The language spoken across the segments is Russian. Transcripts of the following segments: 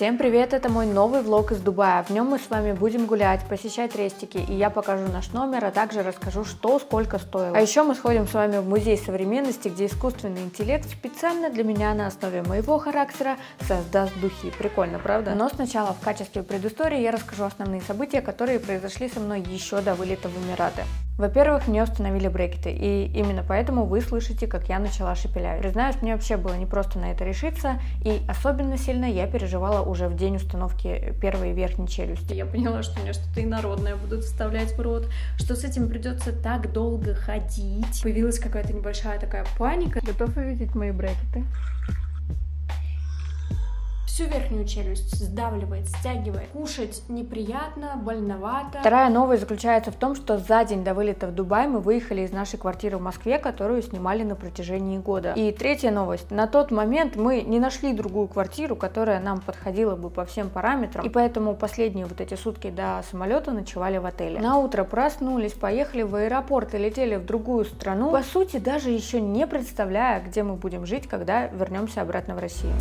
Всем привет, это мой новый влог из Дубая. В нем мы с вами будем гулять, посещать рестики, и я покажу наш номер, а также расскажу, что сколько стоило. А еще мы сходим с вами в музей современности, где искусственный интеллект специально для меня на основе моего характера создаст духи. Прикольно, правда? Но сначала в качестве предыстории я расскажу основные события, которые произошли со мной еще до вылета в Эмираты. Во-первых, мне установили брекеты, и именно поэтому вы слышите, как я начала шепелявить. Признаюсь, мне вообще было непросто на это решиться, и особенно сильно я переживала уже в день установки первой верхней челюсти. Я поняла, что мне что-то инородное будут вставлять в рот, что с этим придется так долго ходить. Появилась какая-то небольшая такая паника. Готов увидеть мои брекеты? Всю верхнюю челюсть сдавливает, стягивает. Кушать неприятно, больновато. Вторая новость заключается в том, что за день до вылета в Дубай мы выехали из нашей квартиры в Москве, которую снимали на протяжении года. И третья новость. На тот момент мы не нашли другую квартиру, которая нам подходила бы по всем параметрам, и поэтому последние вот эти сутки до самолета ночевали в отеле. На утро проснулись, поехали в аэропорт и летели в другую страну, по сути даже еще не представляя, где мы будем жить, когда вернемся обратно в Россию.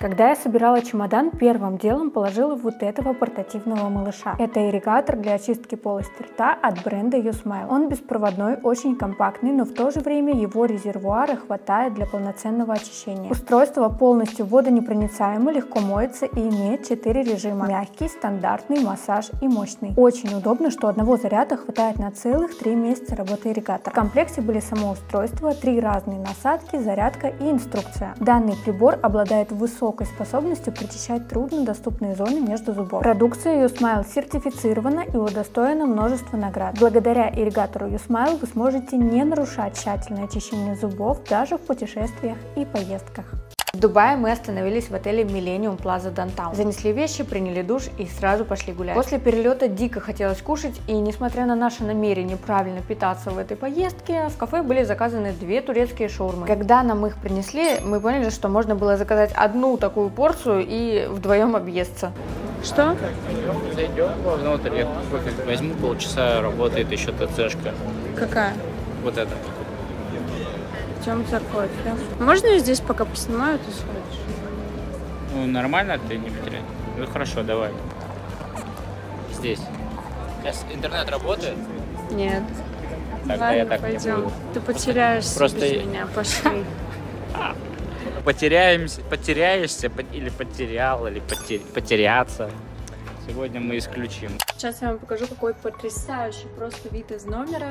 Когда я собирала чемодан, первым делом положила вот этого портативного малыша. Это ирригатор для очистки полости рта от бренда YouSmile. Он беспроводной, очень компактный, но в то же время его резервуара хватает для полноценного очищения. Устройство полностью водонепроницаемо, легко моется и имеет 4 режима. Мягкий, стандартный, массаж и мощный. Очень удобно, что одного заряда хватает на целых 3 месяца работы ирригатора. В комплекте были само устройство, три разные насадки, зарядка и инструкция. Данный прибор обладает высокой высокой способностью прочищать труднодоступные зоны между зубов. Продукция YouSmile сертифицирована и удостоена множества наград. Благодаря ирригатору YouSmile вы сможете не нарушать тщательное очищение зубов даже в путешествиях и поездках. В Дубае мы остановились в отеле Millennium Plaza Downtown. Занесли вещи, приняли душ и сразу пошли гулять. После перелета дико хотелось кушать, и несмотря на наше намерение правильно питаться в этой поездке, в кафе были заказаны две турецкие шаурмы. Когда нам их принесли, мы поняли, что можно было заказать одну такую порцию и вдвоем объесться. Что? Зайдем внутрь, я возьму полчаса, работает еще ТЦшка. Какая? Вот это. Чем за кофе? Можно я здесь пока поснимаю, ты сходишь? Ну, нормально, ты не потеряй. Ну, хорошо, давай. Здесь. Сейчас интернет работает? Нет. Тогда Ладно, я так пойдем. не буду. Ты потеряешься Просто без меня, пошли. Потеряемся, потеряешься, по- или потерял, или потер- потеряться. Сегодня мы исключим. Сейчас я вам покажу, какой потрясающий просто вид из номера.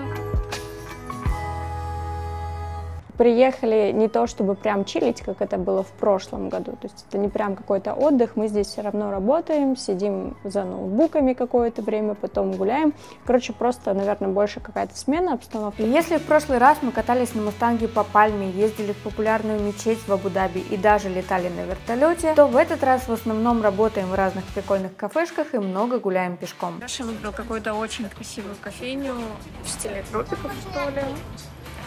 Приехали не то чтобы прям чилить, как это было в прошлом году. То есть это не прям какой-то отдых, мы здесь все равно работаем, сидим за ноутбуками какое-то время, потом гуляем. Короче, просто, наверное, больше какая-то смена обстановки. Если в прошлый раз мы катались на Мустанге по Пальме, ездили в популярную мечеть в Абу-Даби и даже летали на вертолете, то в этот раз в основном работаем в разных прикольных кафешках и много гуляем пешком. Даша выбрал какую-то очень красивую кофейню в стиле тропиков, что ли.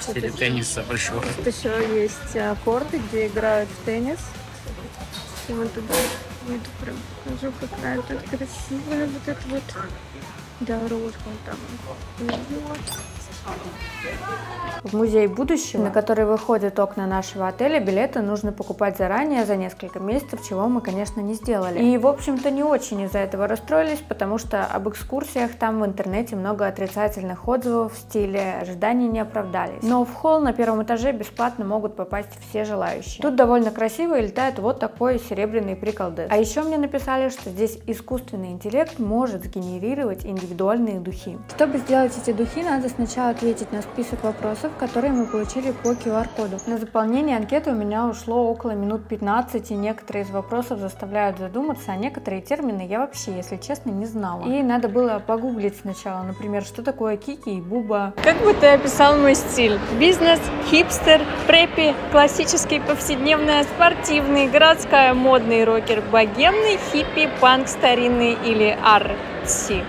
В стиле тенниса большого. Тут еще есть а, корты, где играют в теннис. И вот тут вот прям покажу, какая тут красивая вот эта вот дорожка вот там. Вот. В музей будущего, на который выходят окна нашего отеля, билеты нужно покупать заранее, за несколько месяцев, чего мы, конечно, не сделали. И, в общем-то, не очень из-за этого расстроились, потому что об экскурсиях там в интернете много отрицательных отзывов в стиле «ожидания не оправдались». Но в холл на первом этаже бесплатно могут попасть все желающие. Тут довольно красиво и летает вот такой серебряный приколдес. А еще мне написали, что здесь искусственный интеллект может сгенерировать индивидуальные духи. Чтобы сделать эти духи, надо сначала ответить на список вопросов, которые мы получили по QR-коду. На заполнение анкеты у меня ушло около минут 15, и некоторые из вопросов заставляют задуматься, а некоторые термины я вообще, если честно, не знала. И надо было погуглить сначала, например, что такое кики и буба. Как бы ты описал мой стиль? Бизнес, хипстер, преппи, классический, повседневный, спортивный, городская, модный, рокер, богемный, хиппи, панк, старинный или арти?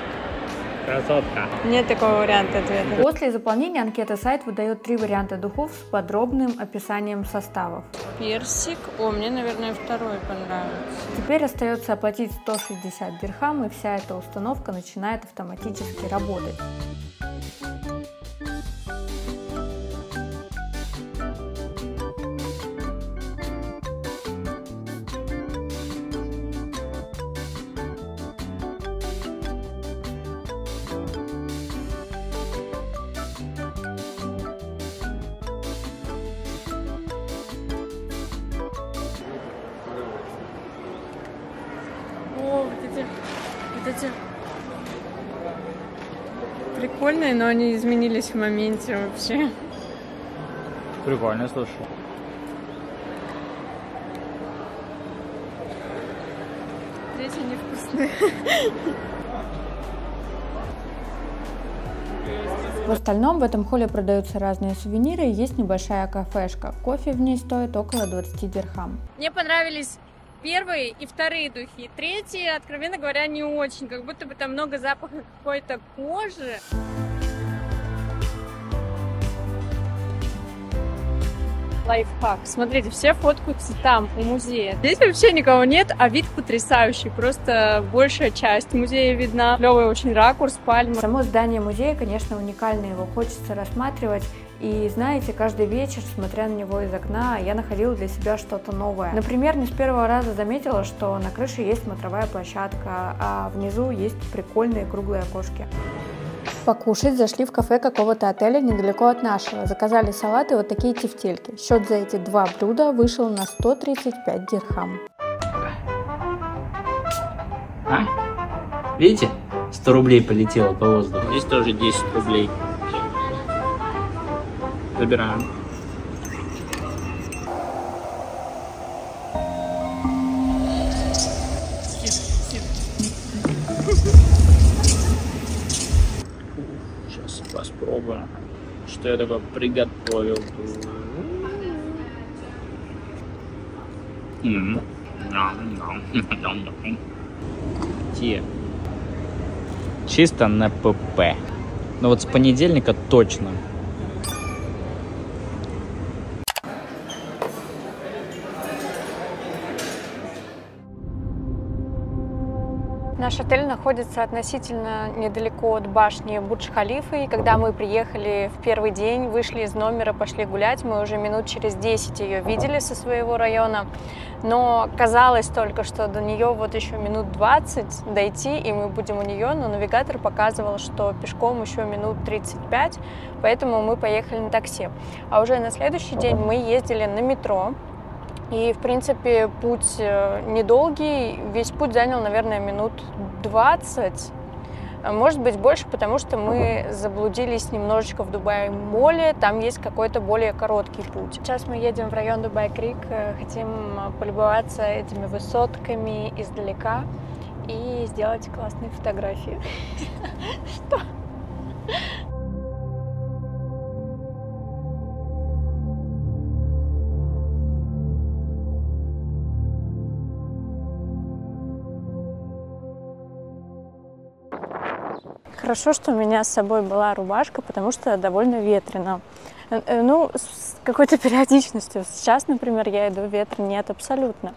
Красотка. Нет такого варианта ответа. После заполнения анкеты сайт выдает три варианта духов с подробным описанием составов. Персик. О, мне, наверное, второй понравился. Теперь остается оплатить 160 дирхам, и вся эта установка начинает автоматически работать. Прикольные, но они изменились в моменте вообще. Прикольно, слушай. Здесь они вкусные. В остальном в этом холле продаются разные сувениры и есть небольшая кафешка. Кофе в ней стоит около 20 дирхам. Мне понравились первые и вторые духи. Третьи, откровенно говоря, не очень. Как будто бы там много запаха какой-то кожи. Лайфхак. Смотрите, все фоткаются там, у музея. Здесь вообще никого нет, а вид потрясающий. Просто большая часть музея видна. Клевый очень ракурс, пальмы. Само здание музея, конечно, уникальное, его хочется рассматривать. И знаете, каждый вечер, смотря на него из окна, я находила для себя что-то новое. Например, не с первого раза заметила, что на крыше есть смотровая площадка, а внизу есть прикольные круглые окошки. Покушать зашли в кафе какого-то отеля недалеко от нашего. Заказали салат и вот такие тефтельки. Счет за эти два блюда вышел на 135 дирхам. А? Видите? 100 рублей полетело по воздуху. Здесь тоже 10 рублей. Забираем. Что я такое приготовил. Те. Чисто на ПП. Но вот с понедельника точно. Наш отель находится относительно недалеко от башни Бурдж-Халифы, и когда мы приехали в первый день, вышли из номера, пошли гулять, мы уже минут через 10 ее видели со своего района, но казалось только, что до нее вот еще минут 20 дойти, и мы будем у нее, но навигатор показывал, что пешком еще минут 35, поэтому мы поехали на такси. А уже на следующий день мы ездили на метро, и, в принципе, путь э, недолгий. Весь путь занял, наверное, минут 20. А Может быть, больше, потому что мы заблудились немножечко в Дубай-моле. Там есть какой-то более короткий путь. Сейчас мы едем в район Дубай-Крик. э, Хотим э, полюбоваться этими высотками издалека и сделать классные фотографии. Что? Хорошо, что у меня с собой была рубашка, потому что довольно ветрено. Э, э, Ну, с какой-то периодичностью. Сейчас, например, я иду, ветра нет абсолютно.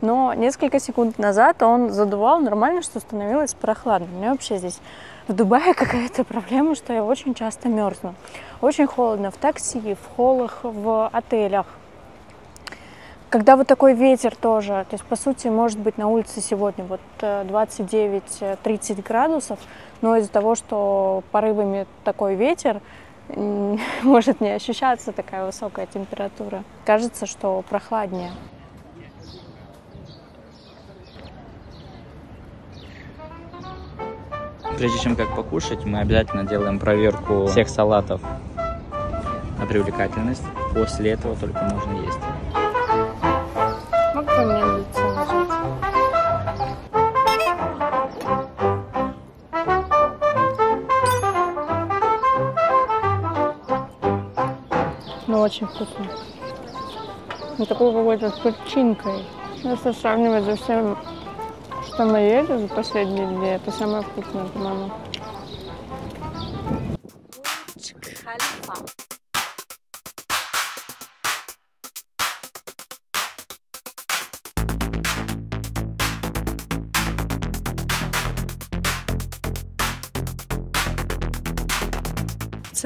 Но несколько секунд назад он задувал нормально, что становилось прохладно. У меня вообще здесь в Дубае какая-то проблема, что я очень часто мерзну. Очень холодно в такси, в холлах, в отелях. Когда вот такой ветер тоже, то есть по сути может быть на улице сегодня вот э, 29-30 градусов, но из-за того, что порывами такой ветер, может не ощущаться такая высокая температура. Кажется, что прохладнее. Прежде чем как покушать, мы обязательно делаем проверку всех салатов на привлекательность. После этого только можно есть. Очень вкусно. Ну, такой какой-то с перчинкой. Если сравнивать за всем, что мы ели за последние дни, это самое вкусное, по-моему.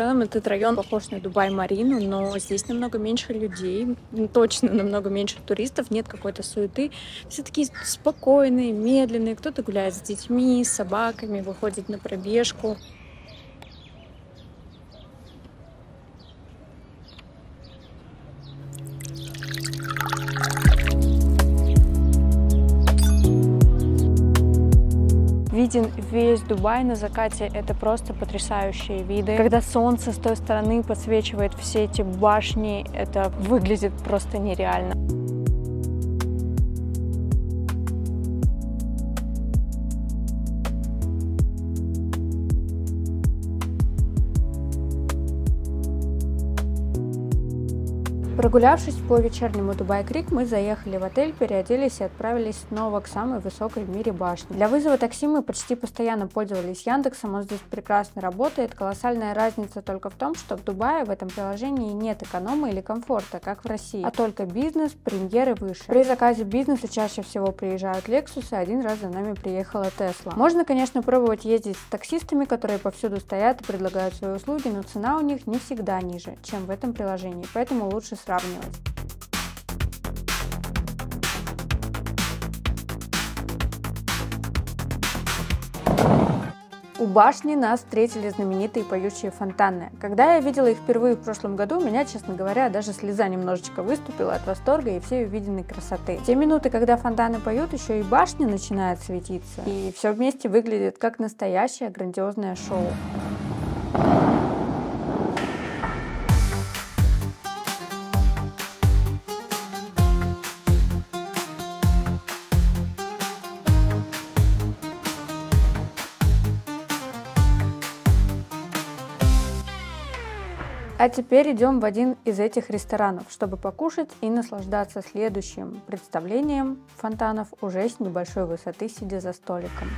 Целом этот район похож на Дубай-Марину, но здесь намного меньше людей, точно намного меньше туристов, нет какой-то суеты. Все такие спокойные, медленные, кто-то гуляет с детьми, с собаками, выходит на пробежку. Дубай на закате. Это просто потрясающие виды. Когда солнце с той стороны подсвечивает все эти башни, это выглядит просто нереально. Прогулявшись по вечернему Дубай-Крик, мы заехали в отель, переоделись и отправились снова к самой высокой в мире башне. Для вызова такси мы почти постоянно пользовались Яндексом, он здесь прекрасно работает. Колоссальная разница только в том, что в Дубае в этом приложении нет эконома или комфорта, как в России, а только бизнес, премьеры выше. При заказе бизнеса чаще всего приезжают Lexus, и один раз за нами приехала Tesla. Можно, конечно, пробовать ездить с таксистами, которые повсюду стоят и предлагают свои услуги, но цена у них не всегда ниже, чем в этом приложении, поэтому лучше сразу сравнивать. У башни нас встретили знаменитые поющие фонтаны. Когда я видела их впервые в прошлом году, у меня, честно говоря, даже слеза немножечко выступила от восторга и всей увиденной красоты. В те минуты, когда фонтаны поют, еще и башня начинает светиться. И все вместе выглядит как настоящее грандиозное шоу. А теперь идем в один из этих ресторанов, чтобы покушать и наслаждаться следующим представлением фонтанов уже с небольшой высоты, сидя за столиком.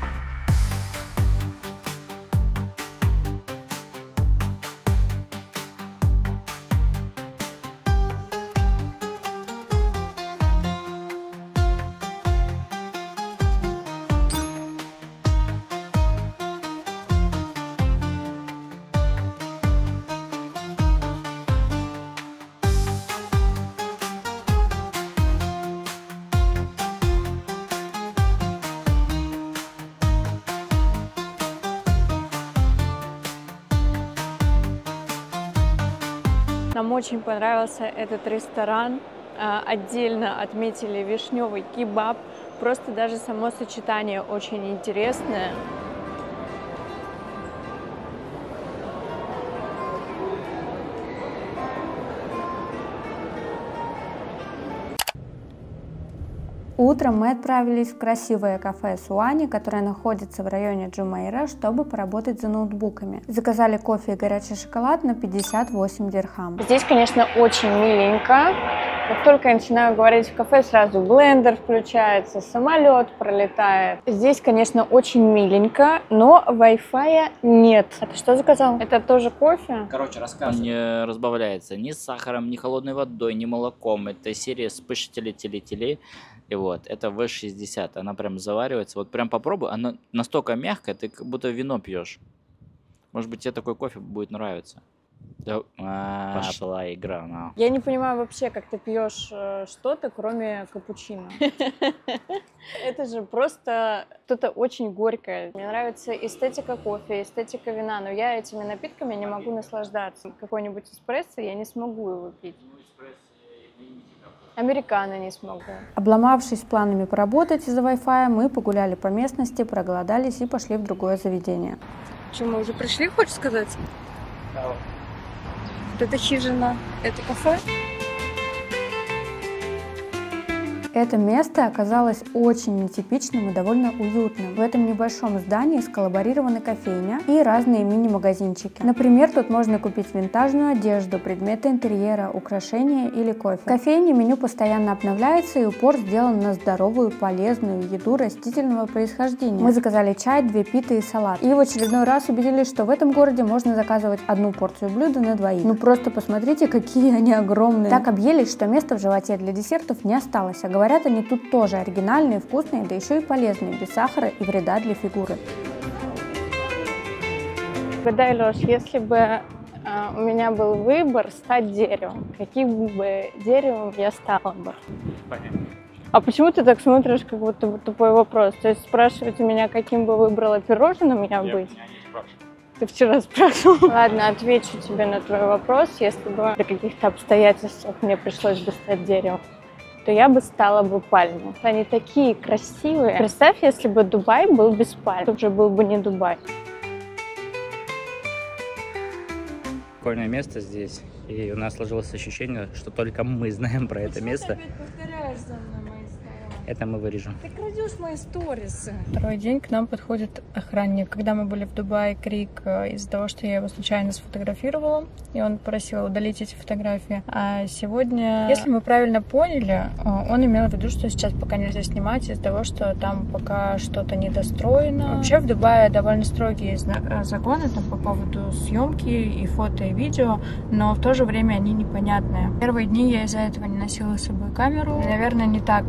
Нам очень понравился этот ресторан. А, отдельно отметили вишневый кебаб. Просто даже само сочетание очень интересное. Утром мы отправились в красивое кафе Суани, которое находится в районе Джумейра, чтобы поработать за ноутбуками. Заказали кофе и горячий шоколад на 58 дирхам. Здесь, конечно, очень миленько. Как только я начинаю говорить в кафе, сразу блендер включается, самолет пролетает. Здесь, конечно, очень миленько, но Wi-Fi нет. А ты что заказал? Это тоже кофе? Короче, рассказывай. Не разбавляется ни сахаром, ни холодной водой, ни молоком. Это серия спыш теле теле теле и вот, это V60, она прям заваривается. Вот прям попробуй, она настолько мягкая, ты как будто вино пьешь. Может быть, тебе такой кофе будет нравиться. Да, а, пошла игра. No. Я не понимаю вообще, как ты пьешь э, что-то, кроме капучино. Это же просто что-то очень горькое. Мне нравится эстетика кофе, эстетика вина, но я этими напитками не могу наслаждаться. Какой-нибудь эспрессо я не смогу его пить. Американо не смогу. Обломавшись планами поработать из-за Wi-Fi, мы погуляли по местности, проголодались и пошли в другое заведение. Что, мы уже пришли, хочешь сказать? Да. это хижина, это кафе? Это место оказалось очень нетипичным и довольно уютным. В этом небольшом здании сколлаборированы кофейня и разные мини-магазинчики. Например, тут можно купить винтажную одежду, предметы интерьера, украшения или кофе. В кофейне меню постоянно обновляется и упор сделан на здоровую, полезную еду растительного происхождения. Мы заказали чай, две питы и салат. И в очередной раз убедились, что в этом городе можно заказывать одну порцию блюда на двоих. Ну просто посмотрите, какие они огромные. Так объелись, что места в животе для десертов не осталось, а Говорят, они тут тоже оригинальные, вкусные, да еще и полезные, без сахара и вреда для фигуры. Гадай, Леш, если бы э, у меня был выбор стать деревом, каким бы деревом я стала бы? А почему ты так смотришь, как будто тупой вопрос? То есть спрашиваете меня, каким бы выбрала пирожным я, я быть? Ты вчера спрашивал. Ладно, отвечу тебе на твой вопрос, если бы при каких-то обстоятельствах мне пришлось бы стать деревом. То я бы стала бы пальмой. Они такие красивые. Представь, если бы Дубай был без пальм, это уже был бы не Дубай. Прикольное место здесь. И у нас сложилось ощущение, что только мы знаем про это место. Это мы вырежем. Ты крадешь мои сторисы. Второй день к нам подходит охранник. Когда мы были в Дубае, Крик, э, из-за того, что я его случайно сфотографировала, и он просил удалить эти фотографии. А сегодня, если мы правильно поняли, э, он имел в виду, что сейчас пока нельзя снимать из-за того, что там пока что-то недостроено. Вообще в Дубае довольно строгие э, законы там, по поводу съемки и фото, и видео, но в то же время они непонятные. Первые дни я из-за этого не носила с собой камеру. Наверное, не так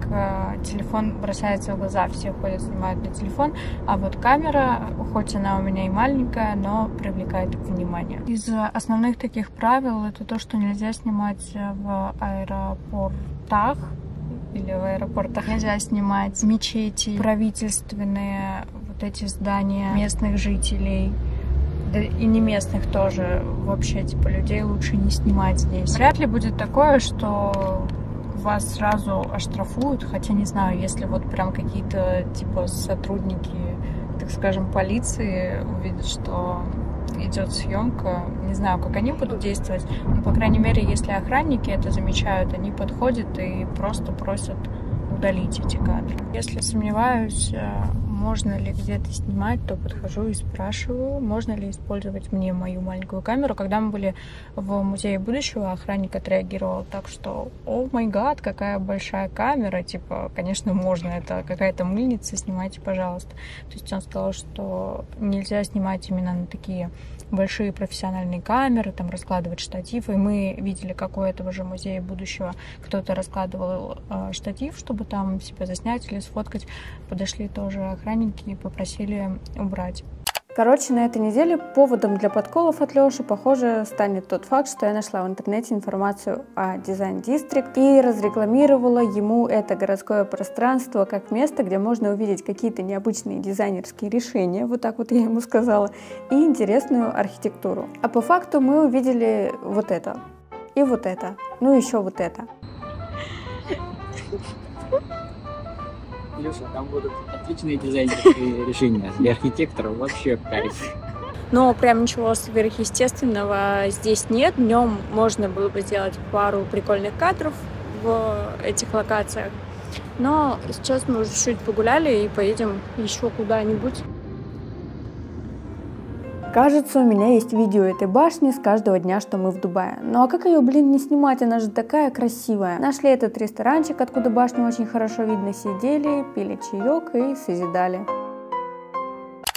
телефон бросается в глаза, все ходят, снимают на телефон, а вот камера, хоть она у меня и маленькая, но привлекает внимание. Из основных таких правил это то, что нельзя снимать в аэропортах, или в аэропортах нельзя снимать мечети, правительственные вот эти здания местных жителей, да и не местных тоже вообще, типа, людей лучше не снимать здесь. Вряд ли будет такое, что вас сразу оштрафуют, хотя не знаю, если вот прям какие-то типа сотрудники, так скажем, полиции увидят, что идет съемка, не знаю, как они будут действовать, но, по крайней мере, если охранники это замечают, они подходят и просто просят удалить эти кадры. Если сомневаюсь, э, можно ли где-то снимать, то подхожу и спрашиваю, можно ли использовать мне мою маленькую камеру. Когда мы были в Музее будущего, охранник отреагировал так, что «О май гад, какая большая камера!» Типа, конечно, можно, это какая-то мыльница, снимайте, пожалуйста. То есть он сказал, что нельзя снимать именно на такие большие профессиональные камеры, там раскладывать штатив. И мы видели, как у этого же музея будущего кто-то раскладывал э, штатив, чтобы там себя заснять или сфоткать. Подошли тоже охранники и попросили убрать. Короче, на этой неделе поводом для подколов от Леши, похоже, станет тот факт, что я нашла в интернете информацию о Design District и разрекламировала ему это городское пространство как место, где можно увидеть какие-то необычные дизайнерские решения, вот так вот я ему сказала, и интересную архитектуру. А по факту мы увидели вот это, и вот это, ну еще вот это. Леша, там будут отличные дизайнерские решения. Для архитекторов вообще кайф. Но прям ничего сверхъестественного здесь нет. Днем можно было бы сделать пару прикольных кадров в этих локациях. Но сейчас мы уже чуть погуляли и поедем еще куда-нибудь. Кажется, у меня есть видео этой башни с каждого дня, что мы в Дубае. Ну а как ее, блин, не снимать? Она же такая красивая. Нашли этот ресторанчик, откуда башню очень хорошо видно. Сидели, пили чаек и созидали.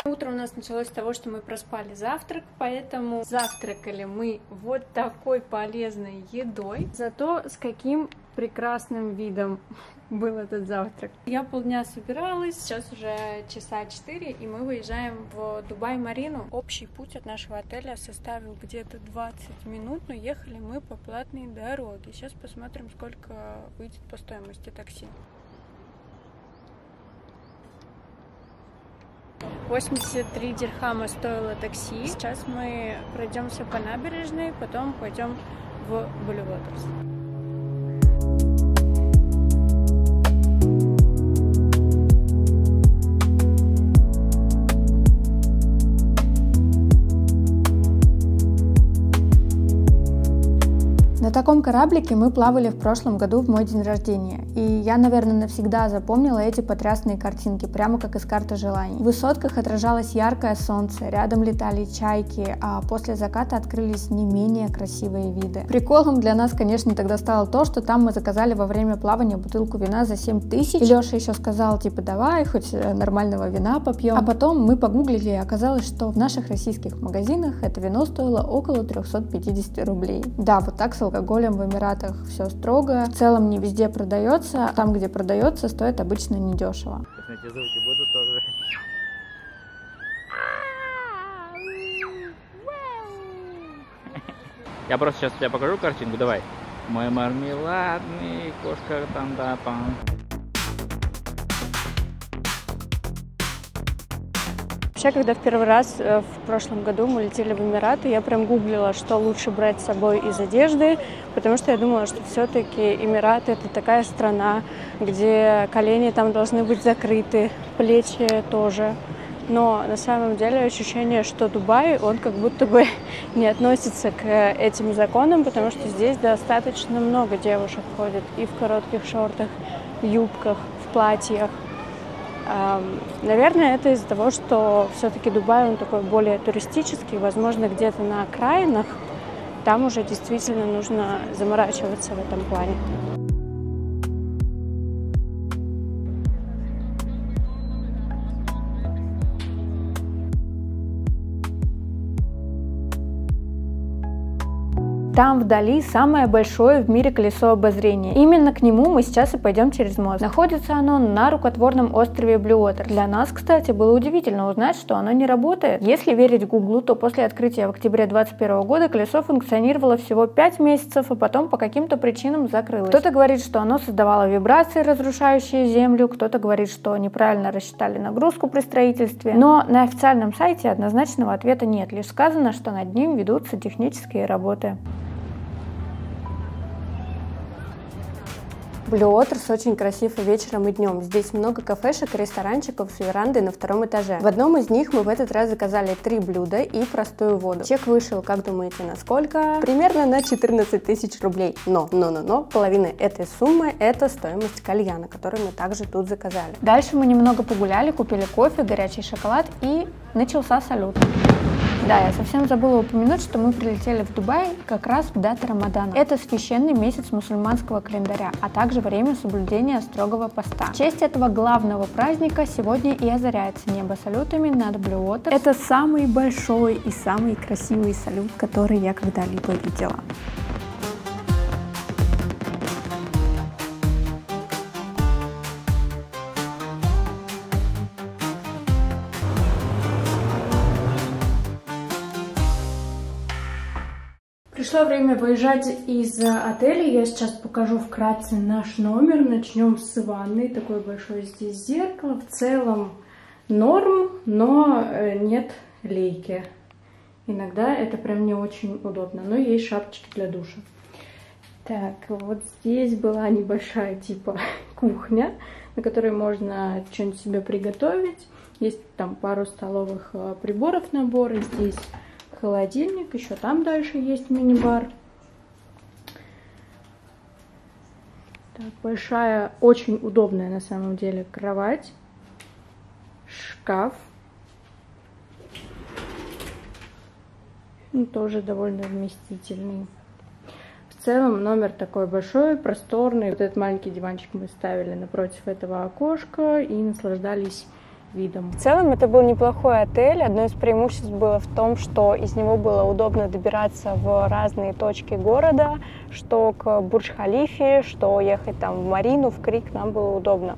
Утро у нас началось с того, что мы проспали завтрак, поэтому завтракали мы вот такой полезной едой. Зато с каким прекрасным видом был этот завтрак. Я полдня собиралась, сейчас уже часа 4, и мы выезжаем в Дубай-Марину. Общий путь от нашего отеля составил где-то 20 минут, но ехали мы по платной дороге. Сейчас посмотрим, сколько выйдет по стоимости такси. 83 дирхама стоило такси. Сейчас мы пройдемся по набережной, потом пойдем в Блю таком кораблике мы плавали в прошлом году в мой день рождения, и я, наверное, навсегда запомнила эти потрясные картинки, прямо как из карты желаний. В высотках отражалось яркое солнце, рядом летали чайки, а после заката открылись не менее красивые виды. Приколом для нас, конечно, тогда стало то, что там мы заказали во время плавания бутылку вина за 7 тысяч. И Леша еще сказал, типа, давай хоть э, нормального вина попьем. А потом мы погуглили, и оказалось, что в наших российских магазинах это вино стоило около 350 рублей. Да, вот так с алкоголем в Эмиратах все строго. В целом не везде продается. Там, где продается, стоит обычно недешево. Эти. Я просто сейчас тебе покажу картинку, давай. Мой мармеладный кошка там да пам. Вообще, когда в первый раз э, в прошлом году мы летели в Эмираты, я прям гуглила, что лучше брать с собой из одежды, потому что я думала, что все-таки Эмираты это такая страна, где колени там должны быть закрыты, плечи тоже. Но на самом деле ощущение, что Дубай, он как будто бы не относится к этим законам, потому что здесь достаточно много девушек ходит и в коротких шортах, юбках, в платьях. Наверное, это из-за того, что все-таки Дубай, он такой более туристический, возможно, где-то на окраинах, там уже действительно нужно заморачиваться в этом плане. Там вдали самое большое в мире колесо обозрения. Именно к нему мы сейчас и пойдем через мост. Находится оно на рукотворном острове Блюотер. Для нас, кстати, было удивительно узнать, что оно не работает. Если верить Гуглу, то после открытия в октябре 2021 года колесо функционировало всего 5 месяцев, а потом по каким-то причинам закрылось. Кто-то говорит, что оно создавало вибрации, разрушающие землю, кто-то говорит, что неправильно рассчитали нагрузку при строительстве. Но на официальном сайте однозначного ответа нет, лишь сказано, что над ним ведутся технические работы. Waters очень красив и вечером, и днем. Здесь много кафешек и ресторанчиков с верандой на втором этаже. В одном из них мы в этот раз заказали три блюда и простую воду. Чек вышел, как думаете, на сколько? Примерно на 14 тысяч рублей. Но, но, но, но, половина этой суммы это стоимость кальяна, который мы также тут заказали. Дальше мы немного погуляли, купили кофе, горячий шоколад и начался салют. Да, я совсем забыла упомянуть, что мы прилетели в Дубай как раз в дату Рамадана. Это священный месяц мусульманского календаря, а также время соблюдения строгого поста. В честь этого главного праздника сегодня и озаряется небо салютами над Water. Это самый большой и самый красивый салют, который я когда-либо видела. Пришло время выезжать из отеля. Я сейчас покажу вкратце наш номер. Начнем с ванной. Такое большое здесь зеркало. В целом норм, но э, нет лейки. Иногда это прям не очень удобно. Но есть шапочки для душа. Так, вот здесь была небольшая типа кухня, на которой можно что-нибудь себе приготовить. Есть там пару столовых э, приборов набора. Здесь холодильник, еще там дальше есть мини-бар. Так, большая, очень удобная на самом деле кровать, шкаф. Ну, тоже довольно вместительный. В целом номер такой большой, просторный. Вот этот маленький диванчик мы ставили напротив этого окошка и наслаждались видом. В целом это был неплохой отель. Одно из преимуществ было в том, что из него было удобно добираться в разные точки города, что к Бурдж-Халифе, что ехать там в Марину, в Крик нам было удобно.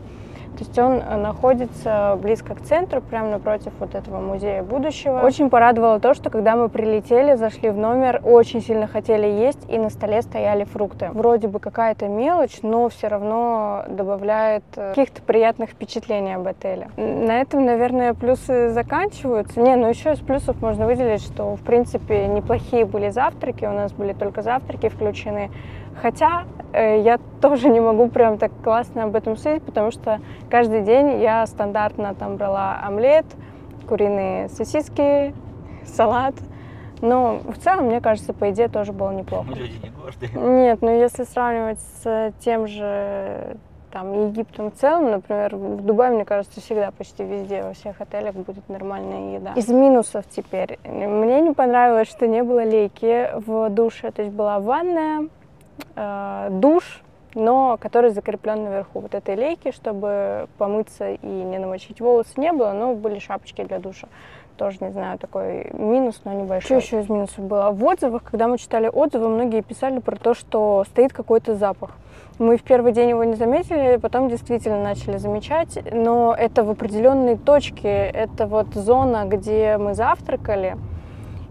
То есть он э, находится близко к центру, прямо напротив вот этого музея будущего. Очень порадовало то, что когда мы прилетели, зашли в номер, очень сильно хотели есть, и на столе стояли фрукты. Вроде бы какая-то мелочь, но все равно добавляет э, каких-то приятных впечатлений об отеле. На этом, наверное, плюсы заканчиваются. Не, ну еще из плюсов можно выделить, что, в принципе, неплохие были завтраки, у нас были только завтраки включены. Хотя я тоже не могу прям так классно об этом судить, потому что каждый день я стандартно там брала омлет, куриные сосиски, салат. Но в целом, мне кажется, по идее тоже было неплохо. Люди не гордые. Нет, ну если сравнивать с тем же там Египтом в целом, например, в Дубае, мне кажется, всегда почти везде, во всех отелях будет нормальная еда. Из минусов теперь. Мне не понравилось, что не было лейки в душе, то есть была ванная, э, душ, но который закреплен наверху вот этой лейки, чтобы помыться и не намочить волосы не было, но были шапочки для душа. Тоже, не знаю, такой минус, но небольшой. Что еще из минусов было? В отзывах, когда мы читали отзывы, многие писали про то, что стоит какой-то запах. Мы в первый день его не заметили, потом действительно начали замечать, но это в определенной точке, это вот зона, где мы завтракали,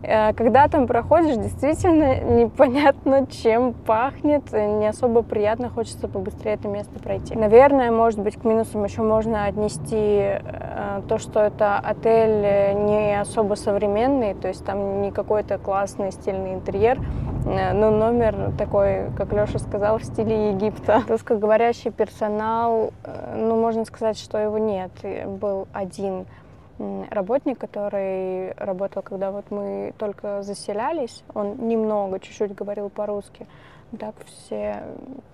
когда там проходишь, действительно непонятно, чем пахнет, не особо приятно, хочется побыстрее это место пройти. Наверное, может быть, к минусам еще можно отнести э, то, что это отель не особо современный, то есть там не какой-то классный стильный интерьер, э, но номер такой, как Леша сказал, в стиле Египта. Русскоговорящий персонал, ну, можно сказать, что его нет, был один работник, который работал, когда вот мы только заселялись, он немного, чуть-чуть говорил по-русски. Так все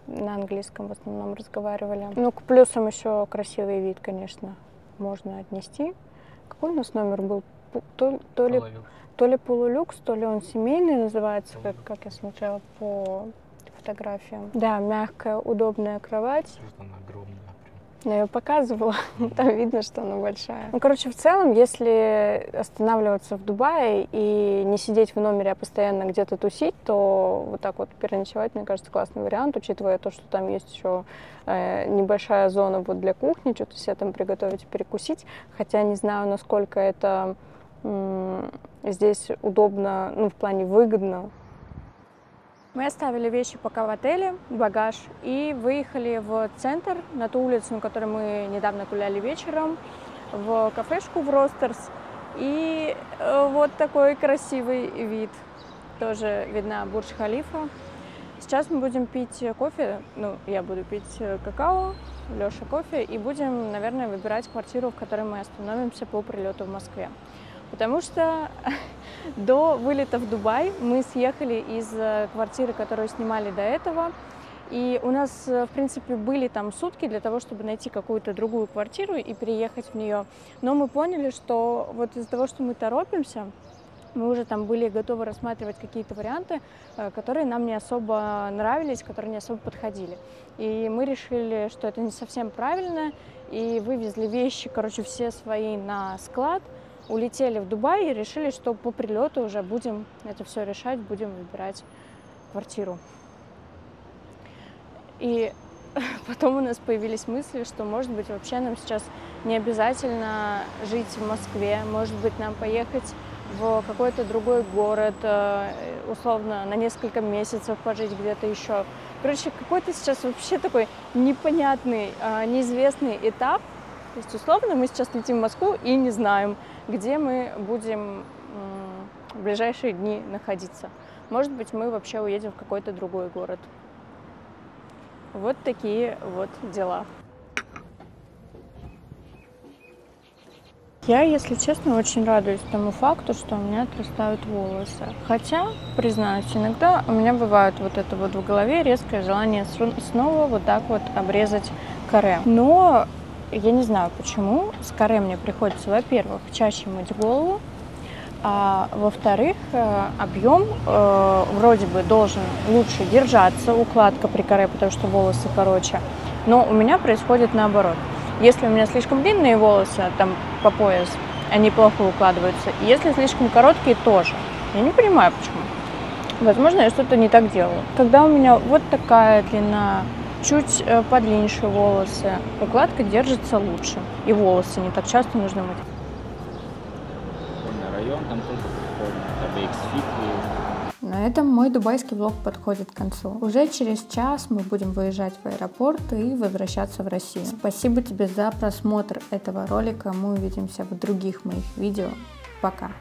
на английском в основном разговаривали. Ну, к плюсам еще красивый вид, конечно, можно отнести. Какой у нас номер был? То, то, ли, то ли полулюкс, то ли он семейный называется, как, как я смотрела по фотографиям. Да, мягкая, удобная кровать. Она огромная. Я показывала, там видно, что она большая. Ну, короче, в целом, если останавливаться в Дубае и не сидеть в номере, а постоянно где-то тусить, то вот так вот переночевать, мне кажется, классный вариант, учитывая то, что там есть еще э, небольшая зона вот для кухни, что-то себе там приготовить перекусить. Хотя не знаю, насколько это здесь удобно, ну, в плане выгодно. Мы оставили вещи пока в отеле, багаж, и выехали в центр, на ту улицу, на которой мы недавно гуляли вечером, в кафешку в Ростерс. И э, вот такой красивый вид. Тоже видна Бурдж-Халифа. Сейчас мы будем пить кофе, ну, я буду пить какао, Леша кофе, и будем, наверное, выбирать квартиру, в которой мы остановимся по прилету в Москве. Потому что до вылета в Дубай мы съехали из э, квартиры, которую снимали до этого. И у нас, э, в принципе, были там сутки для того, чтобы найти какую-то другую квартиру и переехать в нее. Но мы поняли, что вот из-за того, что мы торопимся, мы уже там были готовы рассматривать какие-то варианты, э, которые нам не особо нравились, которые не особо подходили. И мы решили, что это не совсем правильно, и вывезли вещи, короче, все свои на склад – улетели в Дубай и решили, что по прилету уже будем это все решать, будем выбирать квартиру. И потом у нас появились мысли, что, может быть, вообще нам сейчас не обязательно жить в Москве, может быть, нам поехать в какой-то другой город, э, условно, на несколько месяцев пожить где-то еще. Короче, какой-то сейчас вообще такой непонятный, э, неизвестный этап. То есть, условно, мы сейчас летим в Москву и не знаем, где мы будем в ближайшие дни находиться. Может быть, мы вообще уедем в какой-то другой город. Вот такие вот дела. Я, если честно, очень радуюсь тому факту, что у меня отрастают волосы. Хотя, признаюсь, иногда у меня бывает вот это вот в голове резкое желание снова вот так вот обрезать коре. Но я не знаю почему. С каре мне приходится, во-первых, чаще мыть голову, а во-вторых, э, объем э, вроде бы должен лучше держаться, укладка при коре, потому что волосы короче. Но у меня происходит наоборот. Если у меня слишком длинные волосы, там по пояс, они плохо укладываются. Если слишком короткие, тоже. Я не понимаю, почему. Возможно, я что-то не так делаю. Когда у меня вот такая длина чуть э, подлиннее волосы. Укладка держится лучше. И волосы не так часто нужно мыть. район, там тоже На этом мой дубайский влог подходит к концу. Уже через час мы будем выезжать в аэропорт и возвращаться в Россию. Спасибо тебе за просмотр этого ролика. Мы увидимся в других моих видео. Пока!